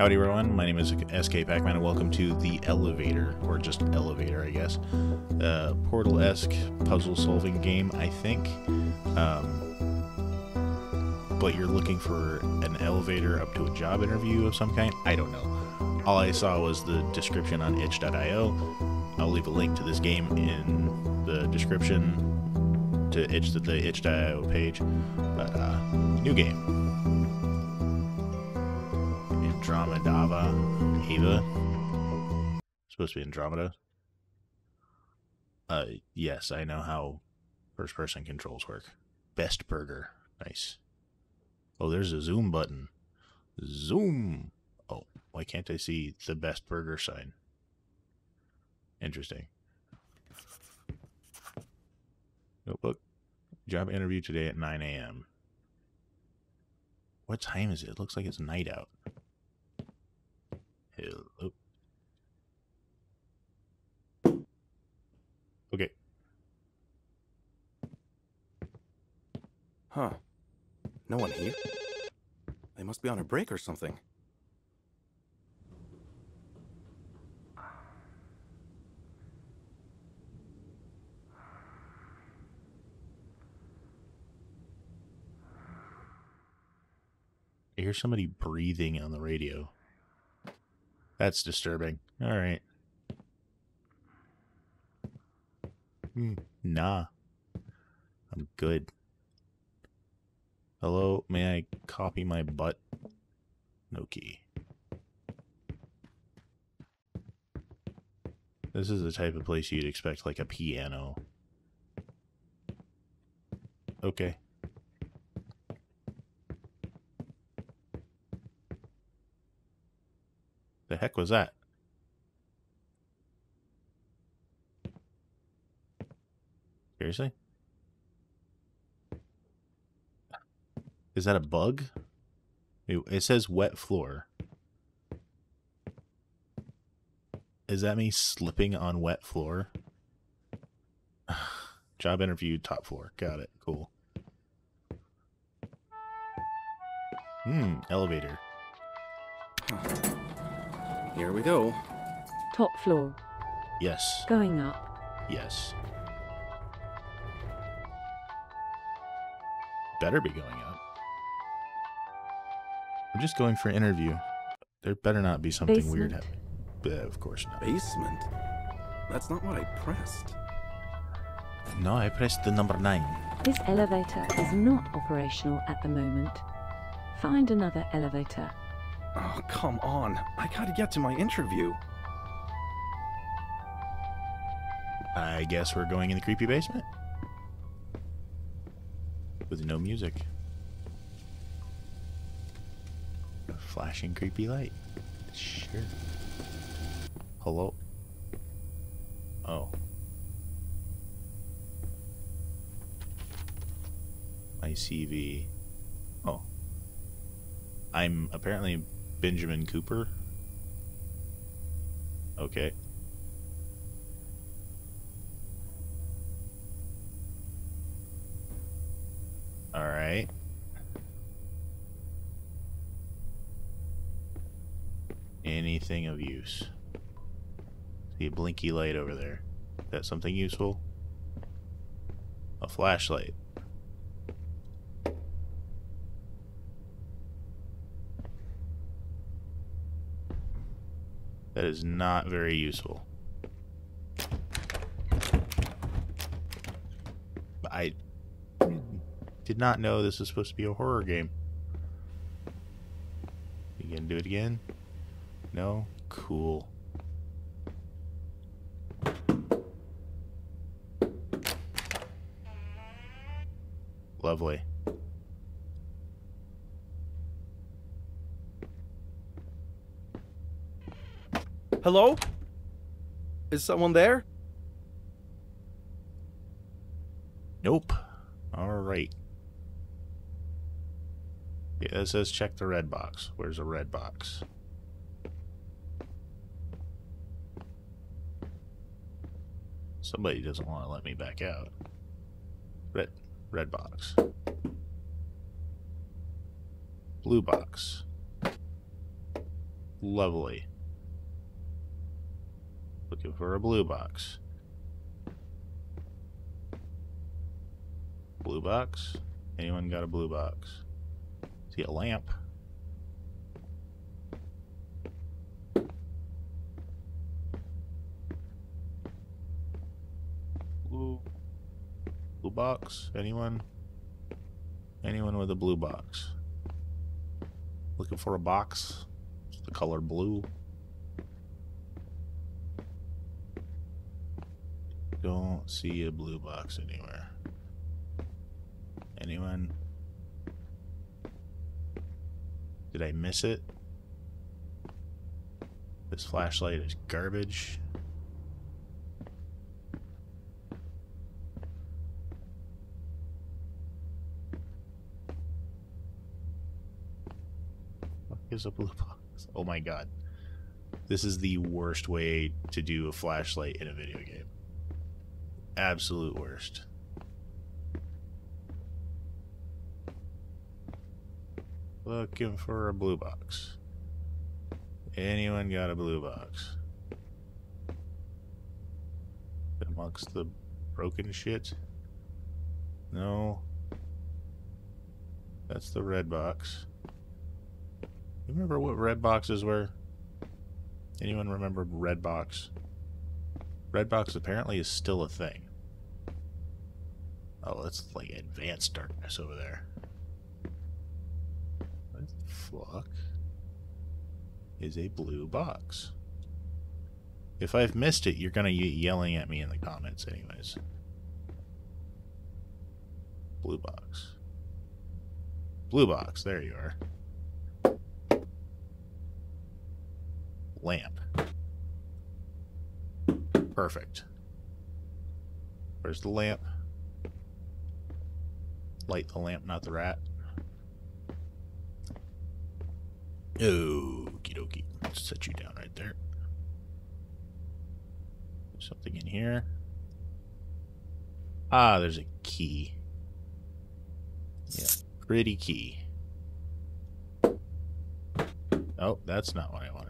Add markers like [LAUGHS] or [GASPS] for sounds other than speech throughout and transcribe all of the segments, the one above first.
Howdy everyone, my name is SK Pac-Man and welcome to The Elevator, or just Elevator I guess. Uh, Portal-esque puzzle solving game, I think. Um, but you're looking for an elevator up to a job interview of some kind? I don't know. All I saw was the description on itch.io. I'll leave a link to this game in the description to itch the, itch.io page. But uh, new game. Andromedava Ava. Supposed to be Andromeda. Uh, yes, I know how first person controls work. Best burger. Nice. Oh, there's a zoom button. Zoom. Oh, why can't I see the best burger sign? Interesting. Notebook. Job interview today at 9 a.m. What time is it? It looks like it's night out. Hello. Okay. Huh. No one here? They must be on a break or something. I hear somebody breathing on the radio. That's disturbing. All right. Hmm, nah. I'm good. Hello, may I copy my butt? No key. This is the type of place you'd expect like a piano. Okay. Heck was that? Seriously? Is that a bug? It, says wet floor. Is that me slipping on wet floor? [SIGHS] Job interview, top floor. Got it. Cool. Hmm, elevator. Here we go. Top floor. Yes. Going up. Yes. Better be going up. I'm just going for interview. There better not be something weird happening. Uh, of course not. Basement? That's not what I pressed. No, I pressed the number nine. This elevator is not operational at the moment. Find another elevator. Oh, come on. I gotta get to my interview. I guess we're going in the creepy basement. With no music. A flashing creepy light. Sure. Hello? Oh. My CV. Oh. I'm apparently Benjamin Cooper. Okay. All right. Anything of use. See a blinky light over there. Is that something useful? A flashlight. That is not very useful. I did not know this was supposed to be a horror game. You gonna do it again? No? Cool. Lovely. Hello? Is someone there? Nope. Alright. Yeah, it says check the red box. Where's a red box? Somebody doesn't want to let me back out. Red red box. Blue box. Lovely. Looking for a blue box. Blue box? Anyone got a blue box? See a lamp? Blue, blue box? Anyone? Anyone with a blue box? Looking for a box? It's the color blue. Don't see a blue box anywhere. Anyone? Did I miss it? This flashlight is garbage. What is a blue [LAUGHS] box? Oh my god. This is the worst way to do a flashlight in a video game. Absolute worst. Looking for a blue box. Anyone got a blue box? Amongst the broken shit? No. That's the red box. You remember what red boxes were? Anyone remember red box? Red box apparently is still a thing. Oh, that's like advanced darkness over there. What the fuck is a blue box? If I've missed it, you're gonna be yelling at me in the comments anyways. Blue box. Blue box, there you are. Lamp. Perfect. Where's the lamp? Light the lamp, not the rat. Okie dokie. Let's set you down right there. Something in here. Ah, there's a key. Yeah, pretty key. Oh, that's not what I wanted.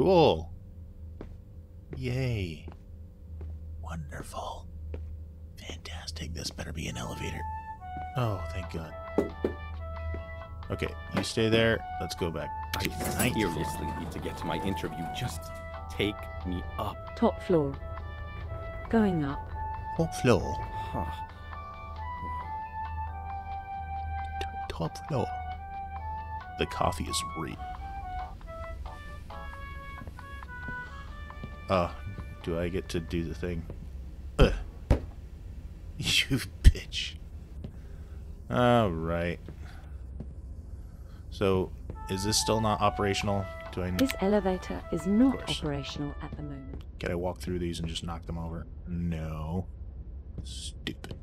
Cool. Yay. Wonderful. Fantastic. This better be an elevator. Oh, thank God. Okay, you stay there. Let's go back I to the floor. seriously need to get to my interview. Just take me up. Top floor. Going up. Top floor. Huh. T- Top floor. The coffee is great. Oh, do I get to do the thing? Ugh. [LAUGHS] You bitch. Alright. So, is this still not operational? Do I This elevator is not operational at the moment. can I walk through these and just knock them over? No. Stupid.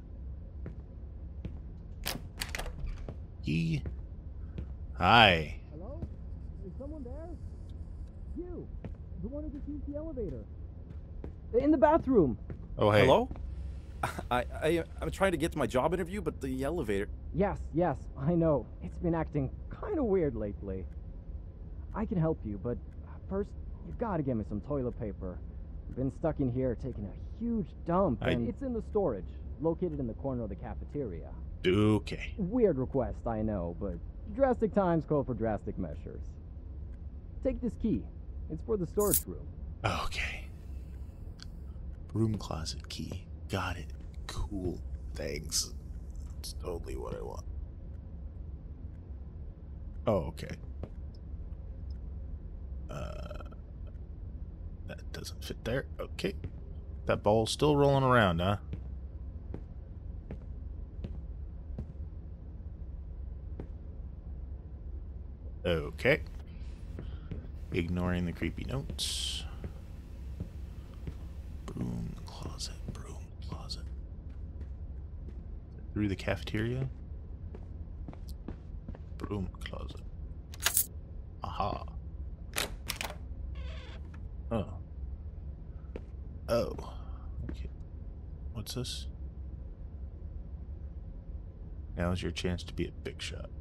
He. Hi. Hello? Is someone there? You, the one who just used the elevator. In the bathroom. Oh hey. Hello? [LAUGHS] I, I I'm trying to get to my job interview, but the elevator. Yes, yes, I know. It's been acting kind of weird lately. I can help you, but first, you've got to get me some toilet paper. I've been stuck in here taking a huge dump, I- and it's in the storage, located in the corner of the cafeteria. Okay. Weird request, I know, but drastic times call for drastic measures. Take this key. It's for the storage room. Okay. Room closet key. Got it. Cool. Thanks. It's totally what I want. Oh, okay. Uh, that doesn't fit there. Okay. That ball's still rolling around, huh? Okay. Ignoring the creepy notes. Broom closet, broom closet. Through the cafeteria? Broom closet. Aha. Oh. Oh. Okay. What's this? Now's your chance to be a big shot.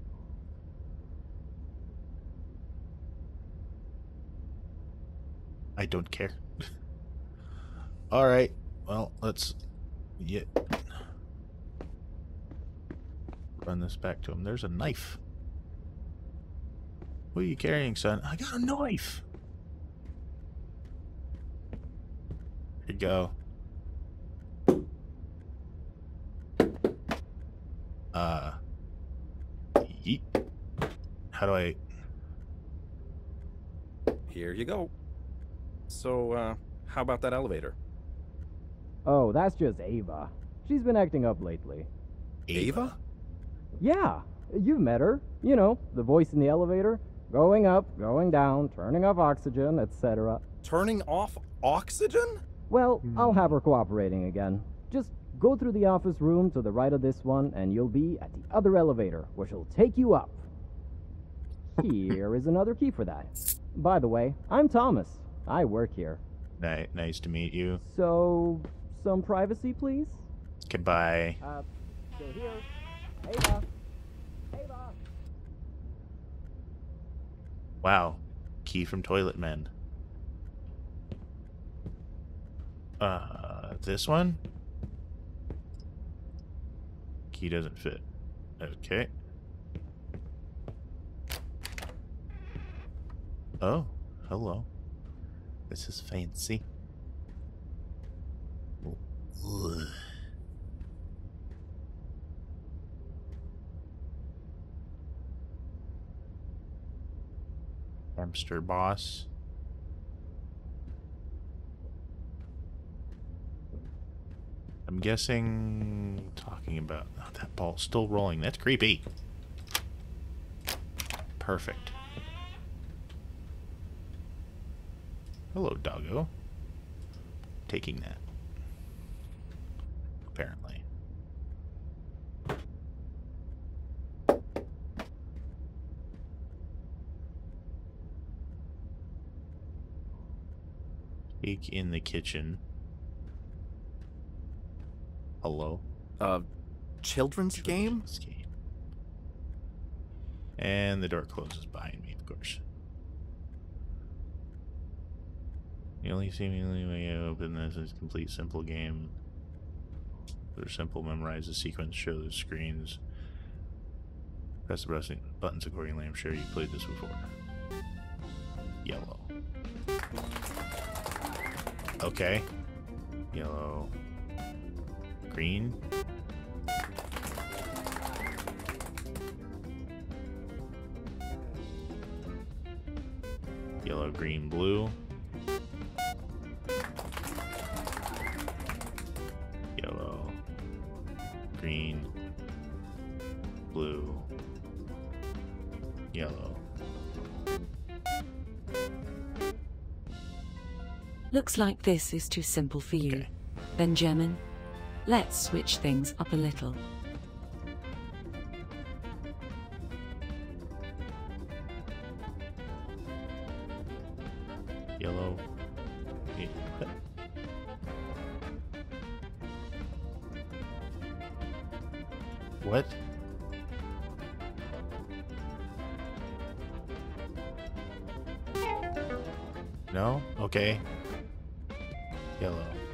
I don't care. All right. Well, let's get run this back to him. There's a knife. What are you carrying, son? I got a knife. Here you go. Uh. Yeet. How do I? Here you go. So, uh, how about that elevator? Oh, that's just Ava. She's been acting up lately. Ava? Yeah, you've met her. You know, the voice in the elevator. Going up, going down, turning off oxygen, etc. Turning off oxygen? Well, I'll have her cooperating again. Just go through the office room to the right of this one, and you'll be at the other elevator, where she'll take you up. Here is another key for that. By the way, I'm Thomas. I work here. Ni- nice to meet you. So, some privacy, please? Goodbye. Uh, here. Ava. Ava. Wow. Key from Toilet Men. Uh, this one? Key doesn't fit. Okay. Oh, hello. This is fancy. Hamster boss. I'm guessing talking about oh, that ball's still rolling. That's creepy. Perfect. Hello, doggo. Taking that. Apparently. Cake in the kitchen. Hello. Uh, children's game? Children's game. And the door closes behind me, of course. The only seemingly way to open this is complete simple game. They're simple, memorize the sequence, show the screens. Press the button- buttons accordingly. I'm sure you've played this before. Yellow. Okay. Yellow. Green. Yellow, green, blue. Looks like this is too simple for you. Okay. Benjamin, let's switch things up a little. Yellow. What? No? Okay. Yellow.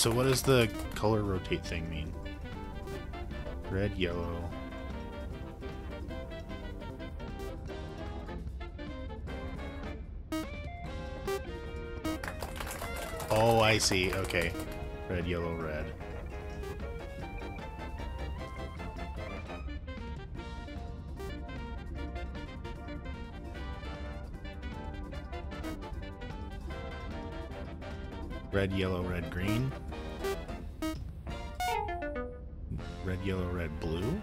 So what does the color rotate thing mean? Red, yellow. Oh, I see. Okay. Red, yellow, red. Red, yellow, red, green. Red, yellow, red, blue.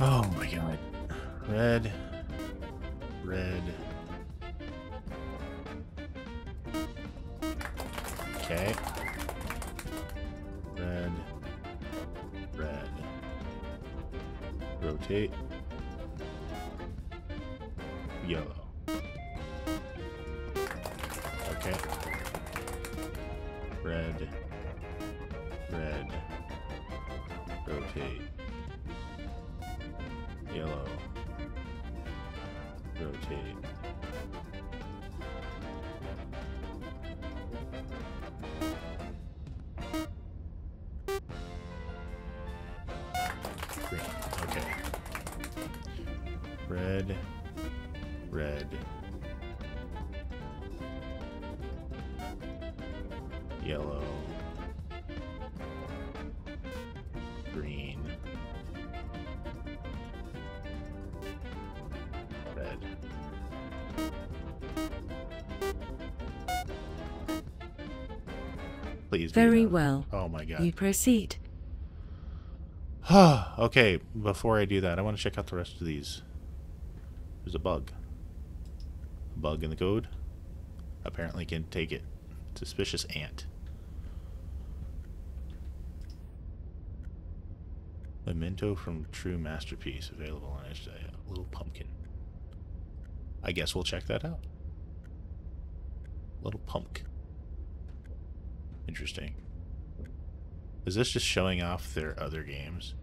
Oh Okay. Red. Red. Yellow. Green. Red. Please. Very well. Oh my god. You proceed. [SIGHS] [SIGHS] okay, before I do that, I want to check out the rest of these. There's a bug. A bug in the code. Apparently can take it. Suspicious ant. Memento from True Masterpiece available on Edge Little pumpkin. I guess we'll check that out. Little pump. Interesting. Is this just showing off their other games?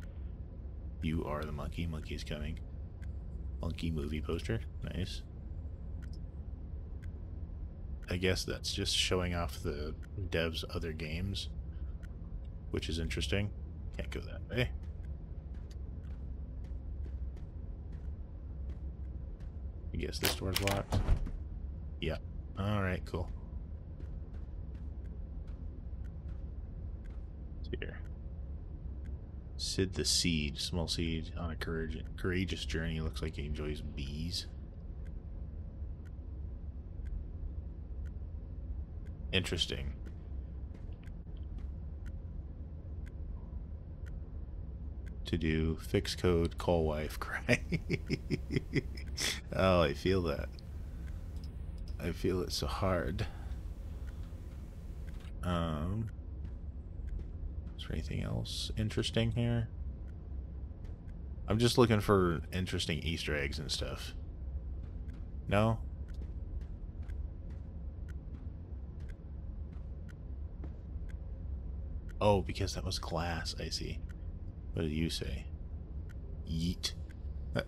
You are the monkey. Monkey's coming. Monkey movie poster. Nice. I guess that's just showing off the devs' other games, which is interesting. Can't go that way. I guess this door's locked. Yeah. Alright, cool. here. Sid the Seed, small seed on a courage, courageous journey. Looks like he enjoys bees. Interesting. To do fix code, call wife, [LAUGHS] cry. oh, I feel that. I feel it so hard. Um. There anything else interesting here? I'm just looking for interesting Easter eggs and stuff. No? Oh, because that was glass, I see. What did you say? Yeet. [LAUGHS]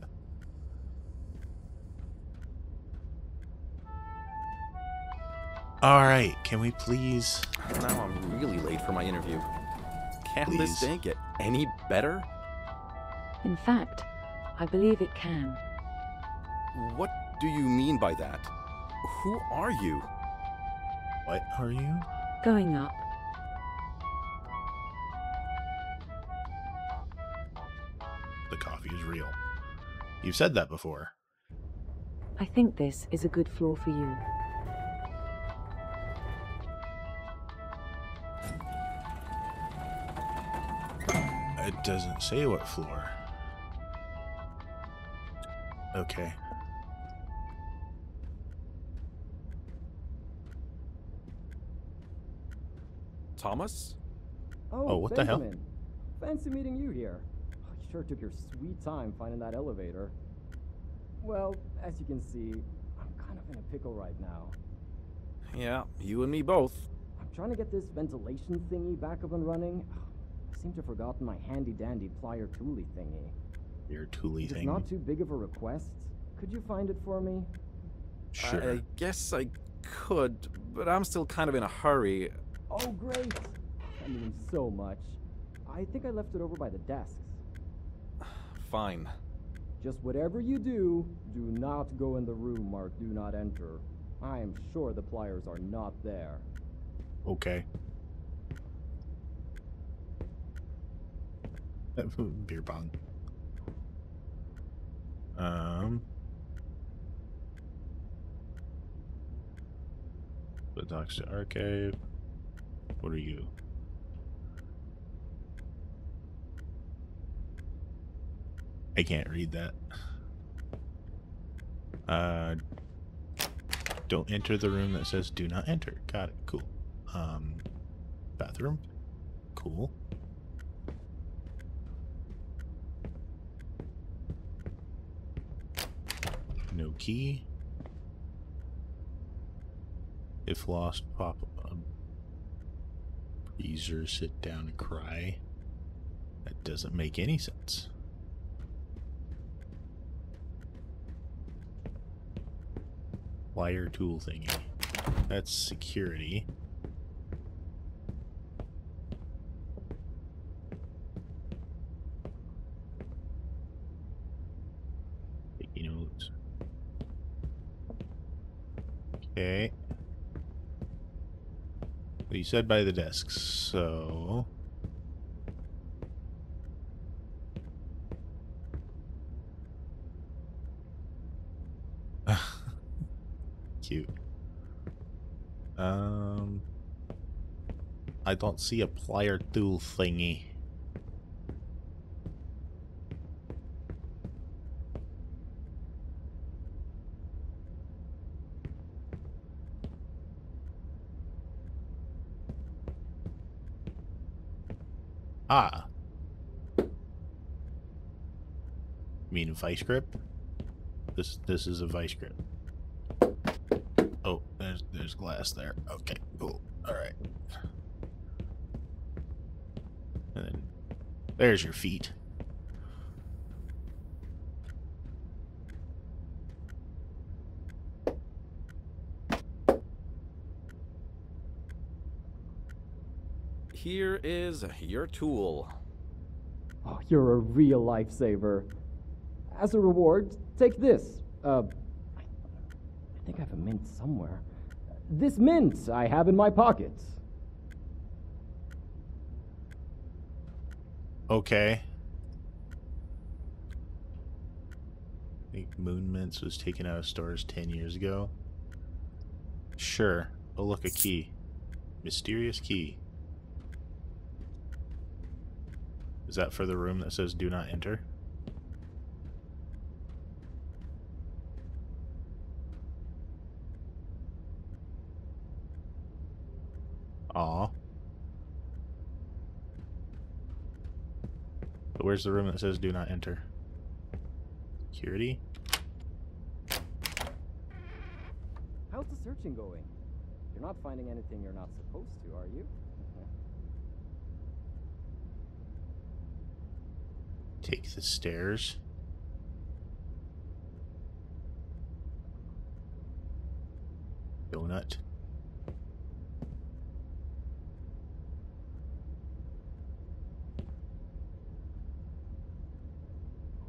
Alright, can we please... Now I'm really late for my interview. Can Please. this day get any better? In fact, I believe it can. What do you mean by that? Who are you? What are you? Going up. The coffee is real. You've said that before. I think this is a good floor for you. It doesn't say what floor. Okay. Thomas? Oh, oh what the hell? Fancy meeting you here. Oh, you sure took your sweet time finding that elevator. Well, as you can see, I'm kind of in a pickle right now. Yeah, you and me both. I'm trying to get this ventilation thingy back up and running. I seem to have forgotten my handy dandy plier toolie thingy. Your toolie If it's thing. not too big of a request, could you find it for me? Sure. I, I guess I could, but I'm still kind of in a hurry. Oh, great! That means so much. I think I left it over by the desks. Fine. Just whatever you do, do not go in the room marked do not enter. I am sure the pliers are not there. Okay. [LAUGHS] Beer pong. Um. The docs to archive. What are you? I can't read that. Uh, don't enter the room that says do not enter. Got it. Cool. Um, bathroom. Cool. No key. If lost, pop a freezer, sit down and cry. That doesn't make any sense. Wire tool thingy. That's security. Taking notes. Okay. Well, you said by the desks, so. [LAUGHS] Cute. Um. I don't see a plier tool thingy. Ah. You mean vice grip? This this is a vice grip. Oh, there's there's glass there. Okay, cool. All right. And then there's your feet. Here is your tool. Oh, you're a real lifesaver. As a reward, take this. Uh, I I think I have a mint somewhere. This mint I have in my pocket. Okay. I think Moon Mints was taken out of stores 10 years ago. Sure. Oh, look, a key. Mysterious key. Is that for the room that says do not enter? Aw. But where's the room that says do not enter? Security? How's the searching going? You're not finding anything you're not supposed to, are you? Take the stairs. Donut.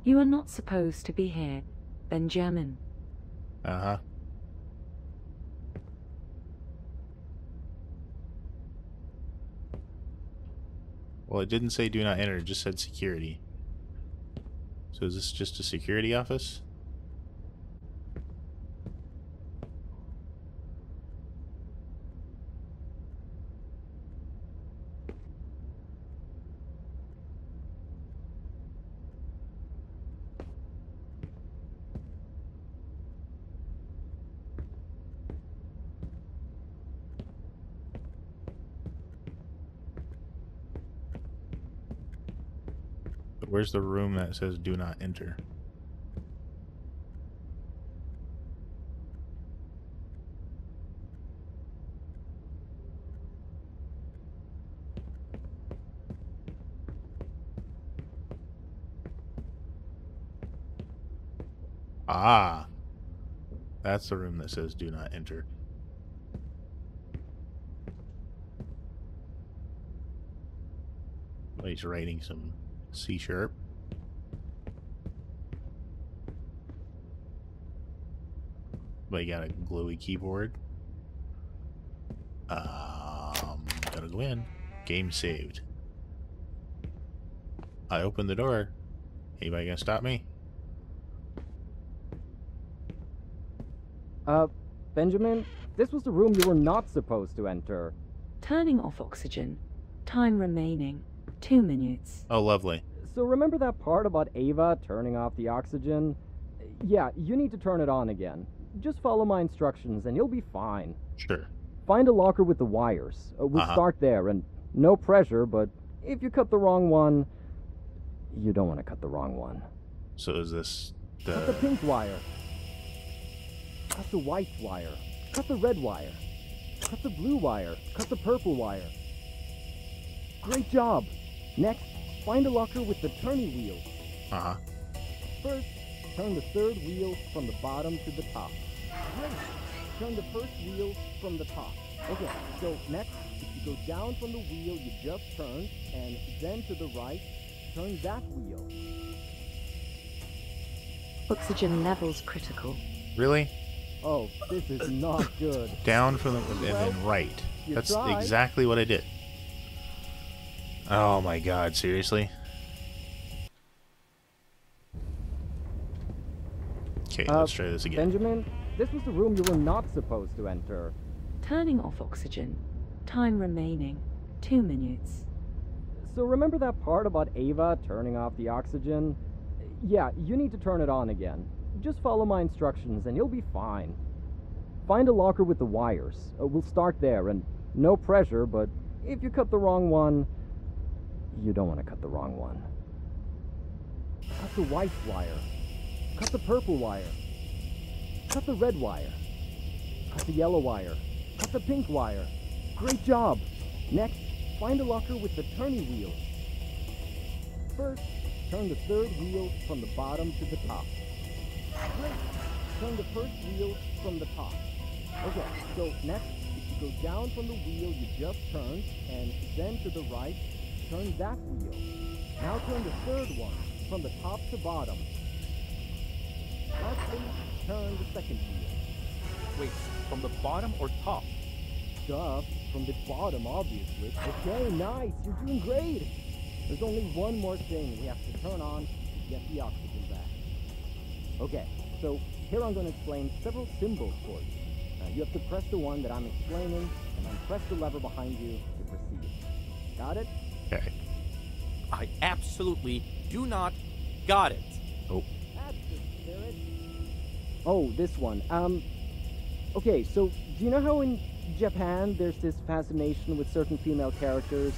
You are not supposed to be here, Benjamin. Uh huh. Well, it didn't say do not enter, it just said security. So is this just a security office? Where's the room that says do not enter? Ah. That's the room that says do not enter. He's writing some C sharp. But you got a glowy keyboard. Um, gotta go in. Game saved. I opened the door. Anybody gonna stop me? Uh, Benjamin, this was the room you were not supposed to enter. Turning off oxygen. Time remaining. Two minutes. Oh, lovely. So remember that part about Ava turning off the oxygen? Yeah, you need to turn it on again. Just follow my instructions and you'll be fine. Sure. Find a locker with the wires. Uh, we'll Uh-huh. start there, and no pressure, but if you cut the wrong one, you don't want to cut the wrong one. So is this the... Cut the the pink wire. Cut the white wire. Cut the red wire. Cut the blue wire. Cut the purple wire. Great job. Next, find a locker with the turny wheel. uh huh? First, turn the third wheel from the bottom to the top. Great. Turn the first wheel from the top. Okay, so next, if you go down from the wheel you just turned, and then to the right, turn that wheel. Oxygen levels critical. Really? Oh, this is not good. Down from the and then right. That's tried. exactly what I did. Oh my god, seriously? Okay, Uh, let's try this again. Benjamin, this was the room you were not supposed to enter. Turning off oxygen. Time remaining. Two minutes. So remember that part about Ava turning off the oxygen? Yeah, you need to turn it on again. Just follow my instructions and you'll be fine. Find a locker with the wires. Uh, we'll start there, and no pressure, but if you cut the wrong one, you don't want to cut the wrong one. Cut the white wire. Cut the purple wire. Cut the red wire. Cut the yellow wire. Cut the pink wire. Great job. Next, find a locker with the turny wheel. First, turn the third wheel from the bottom to the top. Great. Turn the first wheel from the top. Okay, so next, if you go down from the wheel you just turned, and then to the right, turn that wheel. Now turn the third one from the top to bottom. Lastly, turn the second wheel. Wait, from the bottom or top? Duh, from the bottom, obviously. Okay, nice, you're doing great. There's only one more thing we have to turn on to get the oxygen back. Okay, so here I'm going to explain several symbols for you. Uh, you have to press the one that I'm explaining, and then press the lever behind you to proceed. Got it? Okay. I absolutely do not got it. Oh, That's the spirit. Oh, this one. Um, okay, so do you know how in Japan there's this fascination with certain female characters?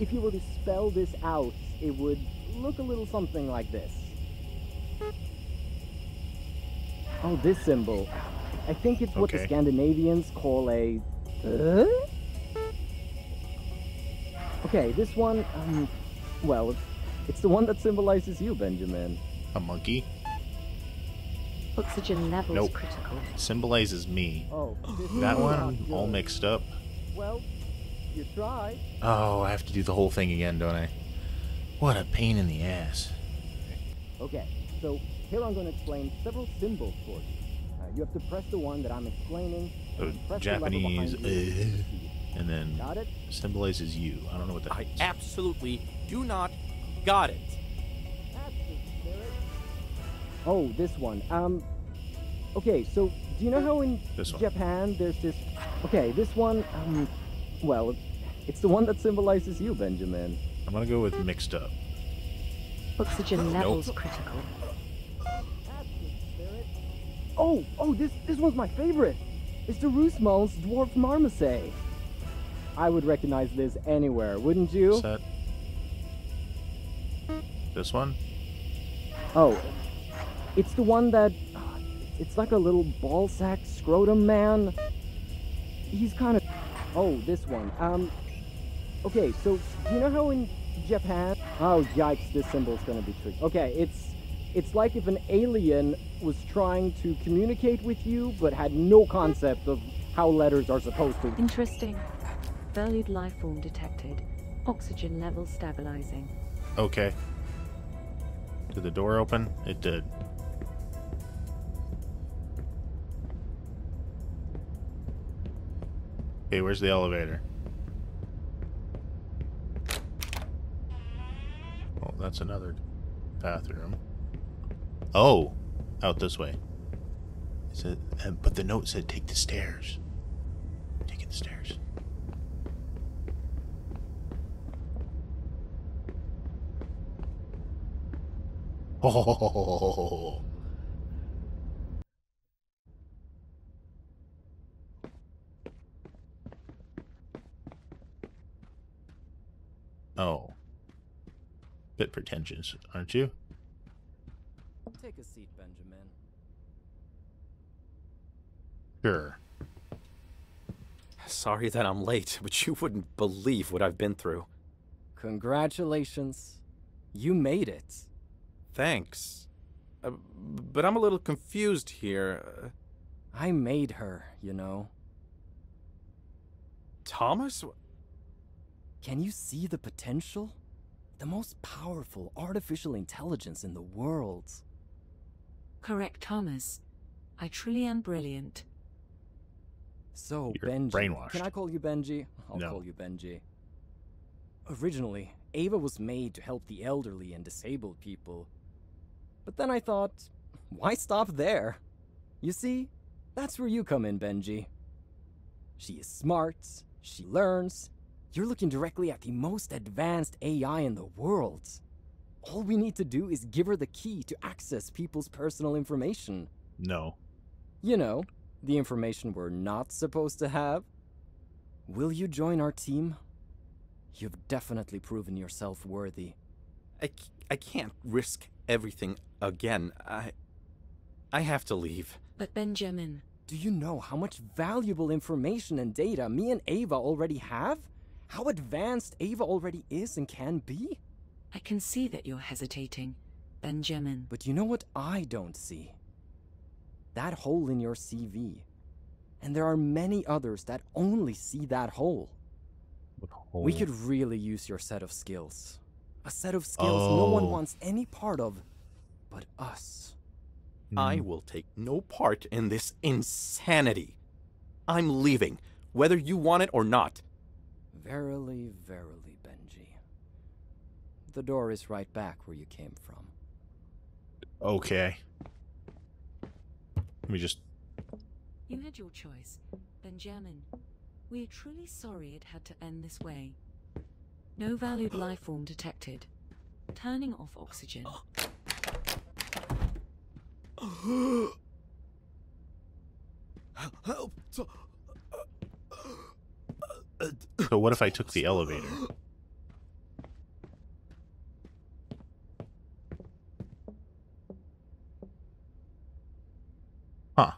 If you were to spell this out, it would look a little something like this. Oh, this symbol. I think it's what the Scandinavians call a. Uh? Okay, this one, um, well, it's, it's the one that symbolizes you, Benjamin. a monkey Oxygen levels Nope. critical. symbolizes me. Oh, that That is one, not all mixed up. Well, you tried. Oh, I have to do the whole thing again, don't I? What a pain in the ass. Okay, so here I'm going to explain several symbols for you. Uh, you have to press the one that I'm explaining. Oh, press Japanese, behind uh, proceed. And then Got it? symbolizes you. I don't know what that I means. absolutely do not got it. That's the spirit. Oh, this one. Um, okay, so do you know how in This. Japan there's this? Okay, this one. Um, well, it's the one that symbolizes you, Benjamin. I'm gonna go with mixed up. Oxygen levels critical. Oh, oh, this this one's my favorite. It's the Roosmal's Dwarf Marmoset. I would recognize this anywhere, wouldn't you? Is that this one? Oh, it's the one that uh, it's like a little ball sack scrotum man. He's kind of. Oh, this one. Um. Okay, so do you know how in Japan? Oh, yikes! This symbol's gonna be tricky. Okay, it's it's like if an alien was trying to communicate with you, but had no concept of how letters are supposed to. Interesting. Valued life form detected. Oxygen levels stabilizing. Okay. Did the door open? It did. Okay, where's the elevator? Oh, that's another bathroom. Oh, out this way. Said, uh, but the note said take the stairs. Taking the stairs. Oh. [LAUGHS] Oh. Bit pretentious, aren't you? Take a seat, Benjamin. Sure. Sorry that I'm late, but you wouldn't believe what I've been through. Congratulations. You made it. Thanks. Uh, but I'm a little confused here. Uh, I made her, you know. Thomas? Can you see the potential? The most powerful artificial intelligence in the world. Correct, Thomas. I truly am brilliant. So, You're Benji. brainwashed. Can I call you Benji? I'll No. call you Benji. Originally, Ava was made to help the elderly and disabled people. But then I thought, why stop there? You see, that's where you come in, Benji. She is smart, she learns. You're looking directly at the most advanced AI in the world. All we need to do is give her the key to access people's personal information. No. You know, the information we're not supposed to have. Will you join our team? You've definitely proven yourself worthy. I, c- I can't risk everything again. I. I have to leave. But Benjamin, Do you know how much valuable information and data me and Ava already have? How advanced Ava already is and can be? I can see that you're hesitating. Benjamin. But you know what I don't see? That hole in your CV. And there are many others that only see that hole. We could really use your set of skills. A set of skills no one oh. wants any part of but us. Hmm. I will take no part in this insanity. I'm leaving, whether you want it or not. Verily, verily, Benji. The door is right back where you came from. Okay. Let me just. You had your choice. Benjamin, we are truly sorry it had to end this way. No valued life form detected. Turning off oxygen. [GASPS] [GASPS] [GASPS] Help! So what if I took the elevator? Huh.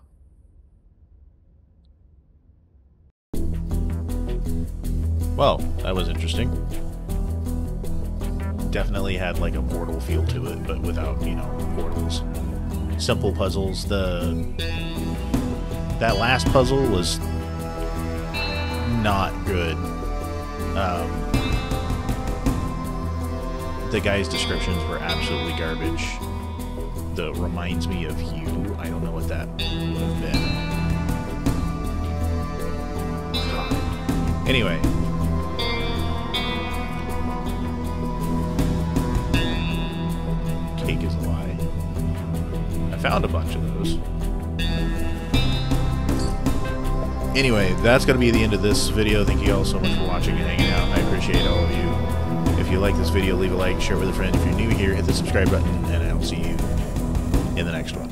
Well, that was interesting. Definitely had like a portal feel to it, but without, you know, portals. Simple puzzles. The that last puzzle was not good. Um, the guy's descriptions were absolutely garbage. The reminds me of you. I don't know what that would have been. Anyway. Found a bunch of those. Anyway, that's going to be the end of this video. Thank you all so much for watching and hanging out. I appreciate all of you. If you like this video, leave a like, share it with a friend. If you're new here, hit the subscribe button, and I'll see you in the next one.